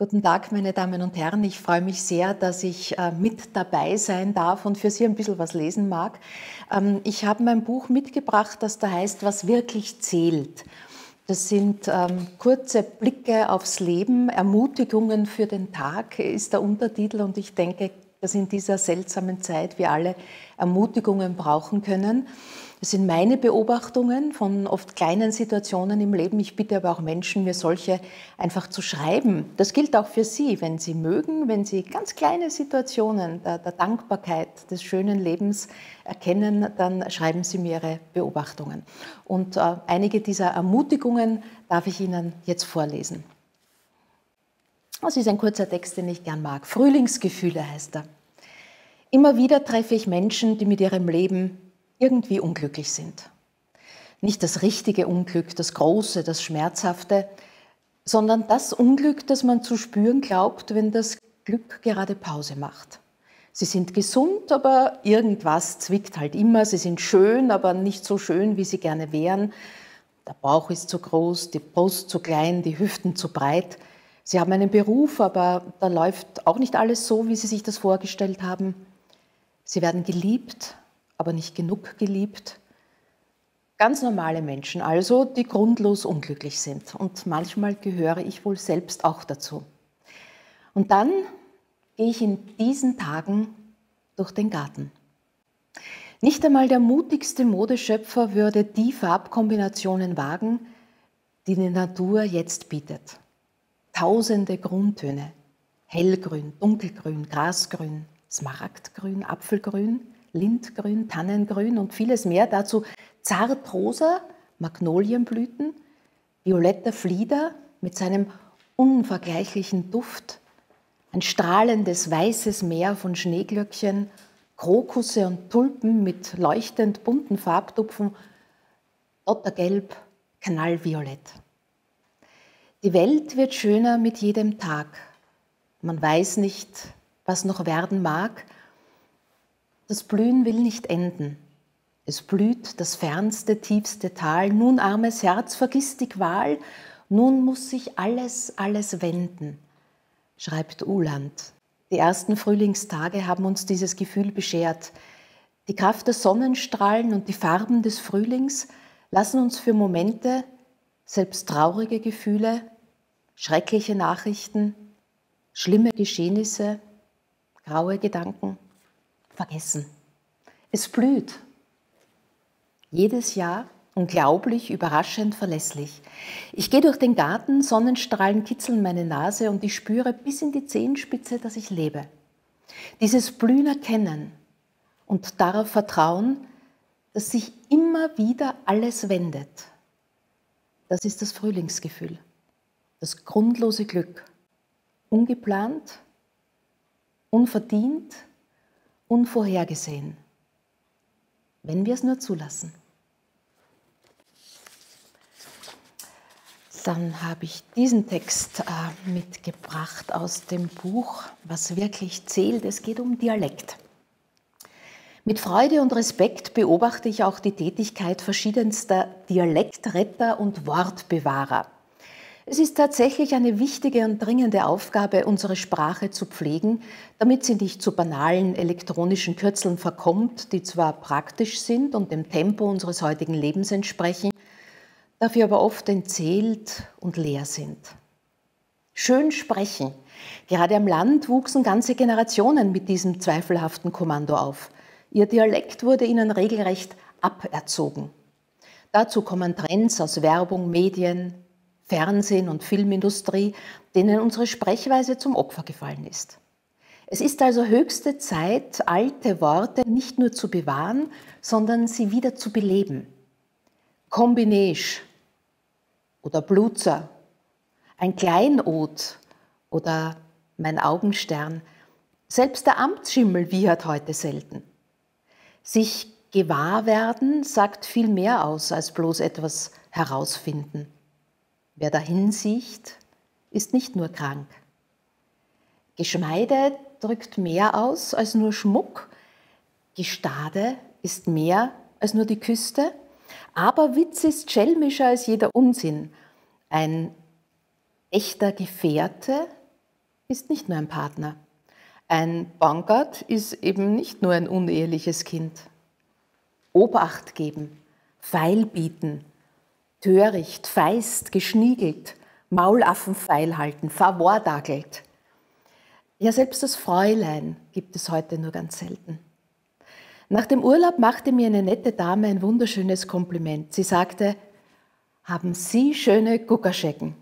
Guten Tag, meine Damen und Herren. Ich freue mich sehr, dass ich äh, mit dabei sein darf und für Sie ein bisschen was lesen mag. Ähm, ich habe mein Buch mitgebracht, das da heißt, was wirklich zählt. Das sind ähm, kurze Blicke aufs Leben, Ermutigungen für den Tag ist der Untertitel und ich denke, dass in dieser seltsamen Zeit wir alle Ermutigungen brauchen können. Das sind meine Beobachtungen von oft kleinen Situationen im Leben. Ich bitte aber auch Menschen, mir solche einfach zu schreiben. Das gilt auch für Sie, wenn Sie mögen, wenn Sie ganz kleine Situationen der, der Dankbarkeit des schönen Lebens erkennen, dann schreiben Sie mir Ihre Beobachtungen. Und äh, einige dieser Ermutigungen darf ich Ihnen jetzt vorlesen. Das ist ein kurzer Text, den ich gern mag. Frühlingsgefühle heißt er. Immer wieder treffe ich Menschen, die mit ihrem Leben irgendwie unglücklich sind. Nicht das richtige Unglück, das große, das schmerzhafte, sondern das Unglück, das man zu spüren glaubt, wenn das Glück gerade Pause macht. Sie sind gesund, aber irgendwas zwickt halt immer. Sie sind schön, aber nicht so schön, wie sie gerne wären. Der Bauch ist zu groß, die Brust zu klein, die Hüften zu breit. Sie haben einen Beruf, aber da läuft auch nicht alles so, wie Sie sich das vorgestellt haben. Sie werden geliebt, aber nicht genug geliebt. Ganz normale Menschen also, die grundlos unglücklich sind. Und manchmal gehöre ich wohl selbst auch dazu. Und dann gehe ich in diesen Tagen durch den Garten. Nicht einmal der mutigste Modeschöpfer würde die Farbkombinationen wagen, die die Natur jetzt bietet. Tausende Grundtöne, hellgrün, dunkelgrün, grasgrün, smaragdgrün, apfelgrün, Lindgrün, Tannengrün und vieles mehr. Dazu zartrosa, Magnolienblüten, violetter Flieder mit seinem unvergleichlichen Duft, ein strahlendes weißes Meer von Schneeglöckchen, Krokusse und Tulpen mit leuchtend bunten Farbtupfen, Ottergelb, Knallviolett. Die Welt wird schöner mit jedem Tag. Man weiß nicht, was noch werden mag, das Blühen will nicht enden. Es blüht das fernste, tiefste Tal. Nun, armes Herz, vergiss die Qual. Nun muss sich alles, alles wenden, schreibt Uland. Die ersten Frühlingstage haben uns dieses Gefühl beschert. Die Kraft der Sonnenstrahlen und die Farben des Frühlings lassen uns für Momente, selbst traurige Gefühle, schreckliche Nachrichten, schlimme Geschehnisse, graue Gedanken, vergessen. Es blüht. Jedes Jahr unglaublich, überraschend, verlässlich. Ich gehe durch den Garten, Sonnenstrahlen kitzeln meine Nase und ich spüre bis in die Zehenspitze, dass ich lebe. Dieses Blühen erkennen und darauf vertrauen, dass sich immer wieder alles wendet. Das ist das Frühlingsgefühl, das grundlose Glück. Ungeplant, unverdient, unvorhergesehen, wenn wir es nur zulassen. Dann habe ich diesen Text äh, mitgebracht aus dem Buch Was wirklich zählt. Es geht um Dialekt. Mit Freude und Respekt beobachte ich auch die Tätigkeit verschiedenster Dialektretter und Wortbewahrer. Es ist tatsächlich eine wichtige und dringende Aufgabe, unsere Sprache zu pflegen, damit sie nicht zu banalen elektronischen Kürzeln verkommt, die zwar praktisch sind und dem Tempo unseres heutigen Lebens entsprechen, dafür aber oft entzählt und leer sind. Schön sprechen. Gerade am Land wuchsen ganze Generationen mit diesem zweifelhaften Kommando auf. Ihr Dialekt wurde ihnen regelrecht aberzogen. Dazu kommen Trends aus Werbung, Medien, Fernsehen und Filmindustrie, denen unsere Sprechweise zum Opfer gefallen ist. Es ist also höchste Zeit, alte Worte nicht nur zu bewahren, sondern sie wieder zu beleben. Kombinäsch oder Blutzer, ein Kleinod oder mein Augenstern, selbst der Amtsschimmel wiehert heute selten. Sich gewahr werden sagt viel mehr aus als bloß etwas herausfinden. Wer dahin sieht, ist nicht nur krank. Geschmeide drückt mehr aus als nur Schmuck. Gestade ist mehr als nur die Küste. Aber Witz ist schelmischer als jeder Unsinn. Ein echter Gefährte ist nicht nur ein Partner. Ein Bankert ist eben nicht nur ein uneheliches Kind. Obacht geben, Pfeil bieten, töricht, feist, geschniegelt, Maulaffen feil halten, verwordagelt. Ja, selbst das Fräulein gibt es heute nur ganz selten. Nach dem Urlaub machte mir eine nette Dame ein wunderschönes Kompliment. Sie sagte, haben Sie schöne Guckerschecken?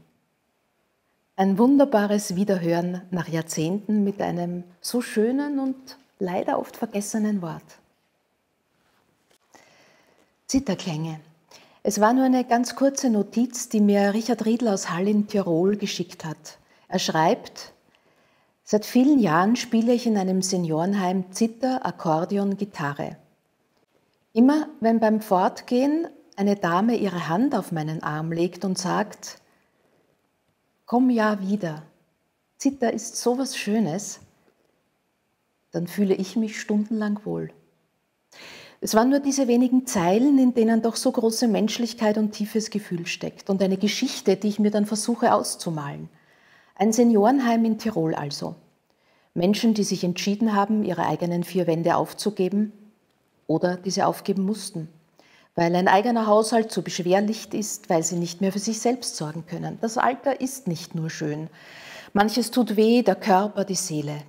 Ein wunderbares Wiederhören nach Jahrzehnten mit einem so schönen und leider oft vergessenen Wort. Zitterklänge. Es war nur eine ganz kurze Notiz, die mir Richard Riedl aus Hall in Tirol geschickt hat. Er schreibt, seit vielen Jahren spiele ich in einem Seniorenheim Zither, Akkordeon, Gitarre. Immer wenn beim Fortgehen eine Dame ihre Hand auf meinen Arm legt und sagt, komm ja wieder, Zither ist so was Schönes, dann fühle ich mich stundenlang wohl. Es waren nur diese wenigen Zeilen, in denen doch so große Menschlichkeit und tiefes Gefühl steckt und eine Geschichte, die ich mir dann versuche auszumalen. Ein Seniorenheim in Tirol also. Menschen, die sich entschieden haben, ihre eigenen vier Wände aufzugeben oder diese aufgeben mussten weil ein eigener Haushalt zu beschwerlich ist, weil sie nicht mehr für sich selbst sorgen können. Das Alter ist nicht nur schön. Manches tut weh, der Körper, die Seele.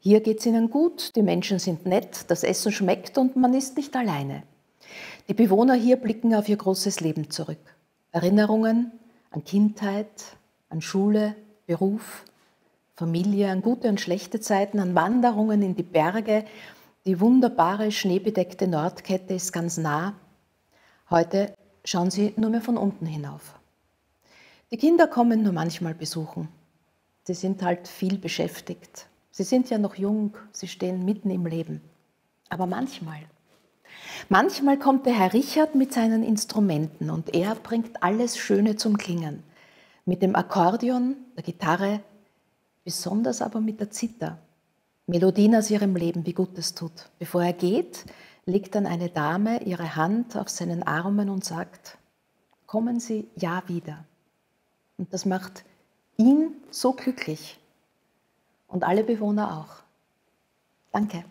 Hier geht es ihnen gut, die Menschen sind nett, das Essen schmeckt und man ist nicht alleine. Die Bewohner hier blicken auf ihr großes Leben zurück. Erinnerungen an Kindheit, an Schule, Beruf, Familie, an gute und schlechte Zeiten, an Wanderungen in die Berge. Die wunderbare schneebedeckte Nordkette ist ganz nah Heute schauen sie nur mehr von unten hinauf. Die Kinder kommen nur manchmal besuchen. Sie sind halt viel beschäftigt. Sie sind ja noch jung, sie stehen mitten im Leben. Aber manchmal, manchmal kommt der Herr Richard mit seinen Instrumenten und er bringt alles Schöne zum Klingen. Mit dem Akkordeon, der Gitarre, besonders aber mit der Zither. Melodien aus ihrem Leben, wie gut es tut. Bevor er geht, legt dann eine Dame ihre Hand auf seinen Armen und sagt, kommen Sie ja wieder. Und das macht ihn so glücklich und alle Bewohner auch. Danke.